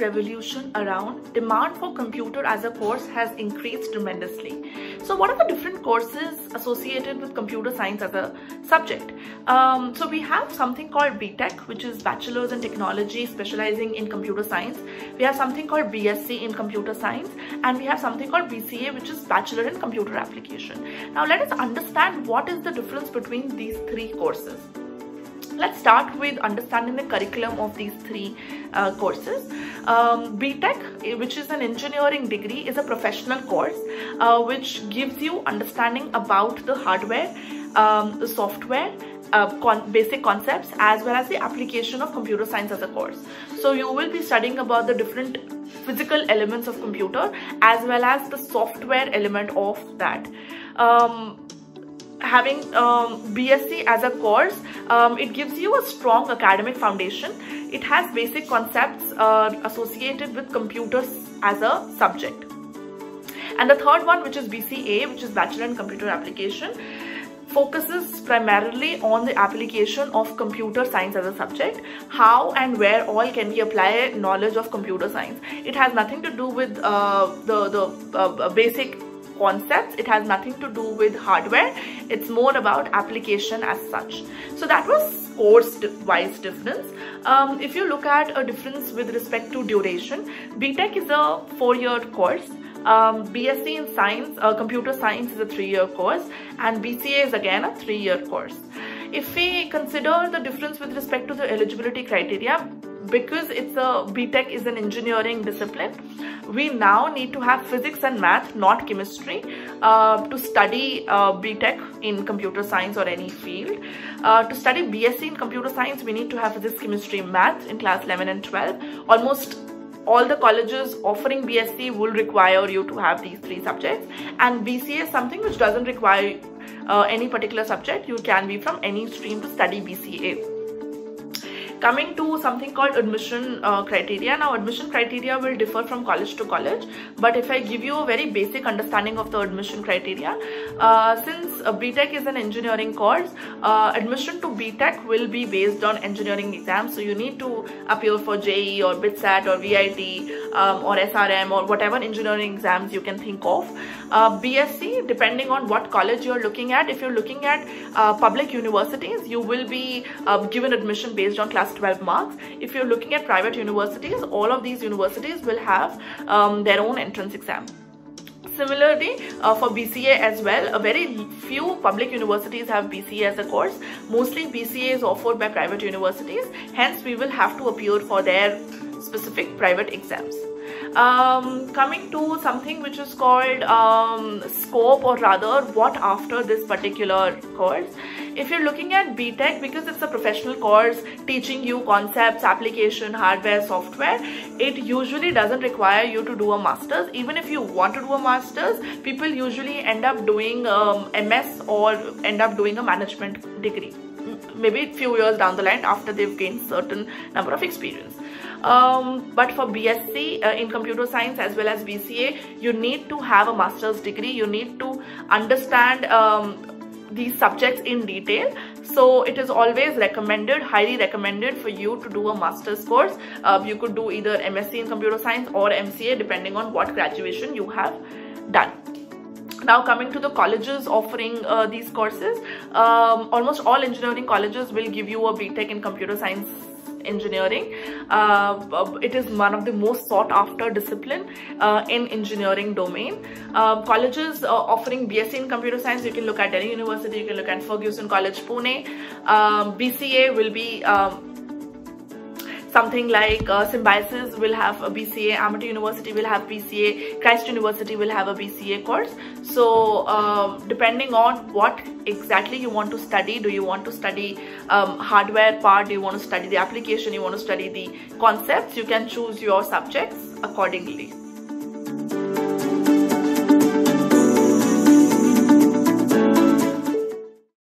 revolution around, demand for computer as a course has increased tremendously. So what are the different courses associated with computer science as a subject? Um, so we have something called BTech, which is Bachelor's in Technology specializing in computer science. We have something called BSc in computer science and we have something called BCA, which is Bachelor in Computer Application. Now let us understand what is the difference between these three courses let's start with understanding the curriculum of these three uh, courses. Um, BTech, which is an engineering degree, is a professional course uh, which gives you understanding about the hardware, um, the software, uh, con basic concepts as well as the application of computer science as a course. So you will be studying about the different physical elements of computer as well as the software element of that. Um, having um, BSc as a course, um, it gives you a strong academic foundation. It has basic concepts uh, associated with computers as a subject. And the third one, which is BCA, which is Bachelor in Computer Application, focuses primarily on the application of computer science as a subject how and where all can we apply knowledge of computer science it has nothing to do with uh, the the uh, basic concepts. It has nothing to do with hardware. It's more about application as such. So that was course wise difference. Um, if you look at a difference with respect to duration btech is a four-year course. Um, BSc in science, uh, computer science is a three-year course and BCA is again a three-year course. If we consider the difference with respect to the eligibility criteria, because it's a BTech is an engineering discipline, we now need to have physics and math, not chemistry, uh, to study uh, BTech in computer science or any field. Uh, to study BSc in computer science, we need to have physics, chemistry, math in class 11 and 12. Almost all the colleges offering BSc will require you to have these three subjects and BCA is something which doesn't require uh, any particular subject. You can be from any stream to study BCA coming to something called admission uh, criteria. Now admission criteria will differ from college to college but if i give you a very basic understanding of the admission criteria uh, since uh, btech is an engineering course uh, admission to btech will be based on engineering exams so you need to appear for JEE or BITSAT or VIT um, or SRM or whatever engineering exams you can think of. Uh, BSc depending on what college you're looking at if you're looking at uh, public universities you will be given admission based on class 12 marks. If you're looking at private universities, all of these universities will have um, their own entrance exam. Similarly, uh, for BCA as well, a very few public universities have BCA as a course. Mostly BCA is offered by private universities. Hence, we will have to appear for their specific private exams. Um, coming to something which is called um, scope or rather what after this particular course if you're looking at BTech, because it's a professional course teaching you concepts, application, hardware, software, it usually doesn't require you to do a master's. Even if you want to do a master's, people usually end up doing um, MS or end up doing a management degree maybe a few years down the line after they've gained certain number of experience. Um, but for BSc uh, in computer science as well as BCA, you need to have a master's degree. You need to understand um, these subjects in detail. So it is always recommended highly recommended for you to do a master's course. Uh, you could do either msc in computer science or mca depending on what graduation you have done. Now coming to the colleges offering uh, these courses um, almost all engineering colleges will give you a btech in computer science engineering. Uh, it is one of the most sought after discipline uh, in engineering domain. Uh, colleges offering BSc in computer science, you can look at Delhi University, you can look at Fergusson College, Pune. Um, BCA will be um, something like uh, Symbiosis will have a BCA, Amity University will have BCA, Christ University will have a BCA course. So uh, depending on what exactly you want to study, do you want to study um, hardware part, do you want to study the application, you want to study the concepts, you can choose your subjects accordingly.